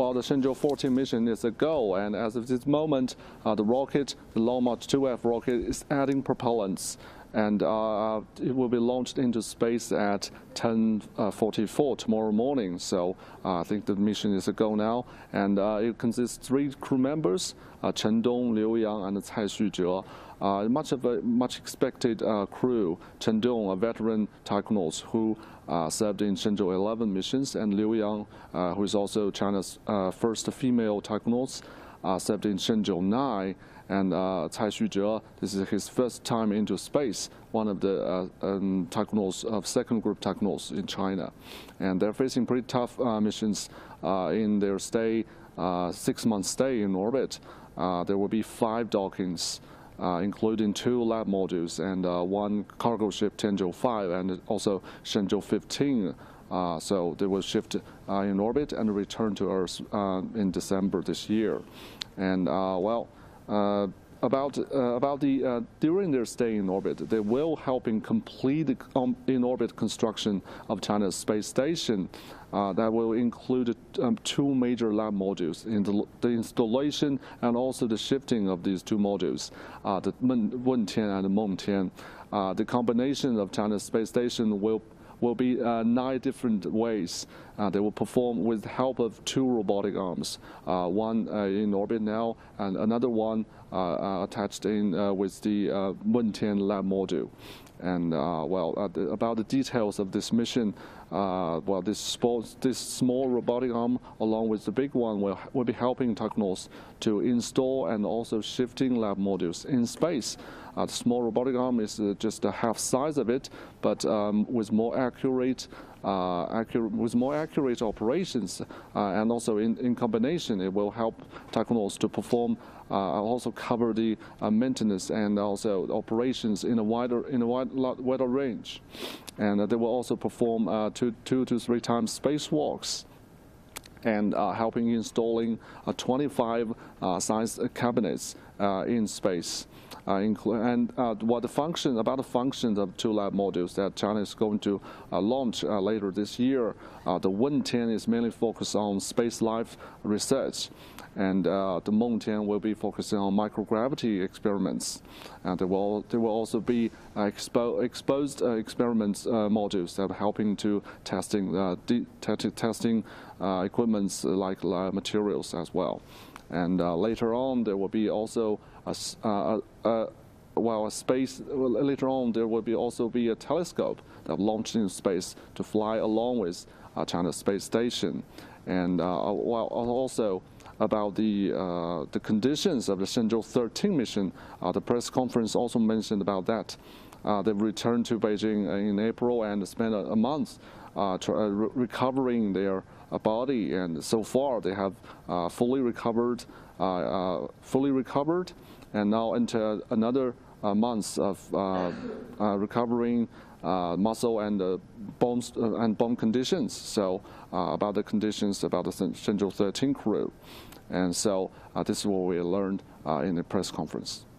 while the Shenzhou 14 mission is a go, and as of this moment, uh, the rocket, the Long March 2F rocket, is adding propellants and uh, it will be launched into space at 10:44 uh, tomorrow morning. So uh, I think the mission is a go now, and uh, it consists three crew members: uh, Chen Dong, Liu Yang, and Cai Xuzhe. Uh, much of a much expected crew. Chen Dong, a veteran taikonaut who served in Shenzhou 11 missions, and Liu Yang, who is also China's first female taikonaut, served in Shenzhou 9 and uh, Cai Xuzhe, this is his first time into space, one of the uh, um, of second group taikonaut in China. And they're facing pretty tough uh, missions uh, in their stay, uh, six-month stay in orbit. Uh, there will be five dockings. Uh, including two lab modules and uh, one cargo ship Tianzhou 5 and also Shenzhou 15. Uh, so they will shift in orbit and return to Earth in December this year. And well, uh, about uh, about the uh, during their stay in orbit, they will help in complete the um, in orbit construction of China's space station. Uh, that will include um, two major lab modules in the, the, installation and also the shifting of these two modules, uh, the Wentian and the. Uh, the combination of China's space station will will be uh, nine different ways. Uh, they will perform with the help of two robotic arms, uh, one uh, in orbit now and another one attached in with the uh, Wentian lab module. And well, the, about the details of this mission, well, this, sports, this small robotic arm along with the big one will, will be helping taikonaut to install and also shifting lab modules in space. Uh, the small robotic arm is uh, just a half size of it, but um, with more uh, accurate, with more accurate operations, uh, and also in, in combination, it will help taikonauts to perform, uh, also cover the uh, maintenance and also operations in a wider, in a wide, wider range, and they will also perform two, two to three times spacewalks and uh, helping installing uh, 25 uh, science cabinets Uh, in space. Uh, and uh, what the function about the functions of two lab modules that China is going to launch later this year. the Wentian is mainly focused on space life research, and uh, the Mengtian will be focusing on microgravity experiments. And there will, there will also be uh, expo exposed uh, experiments modules that are helping to testing, testing equipments like materials as well. And later on, there will be also a, a, a while a space later on there will be also be a telescope that launched in space to fly along with uh, China's space station, and uh, while also about the uh, the conditions of the Shenzhou 13 mission. Uh, the press conference also mentioned about that. Uh, they returned to Beijing in April and spent a, a month uh, uh, re recovering their uh, body, and so far they have uh, fully recovered, uh, uh, fully recovered, and now enter another month of recovering uh, muscle and uh, bones uh, and bone conditions. So about the conditions about the Shenzhou 13 crew. And so this is what we learned in the press conference.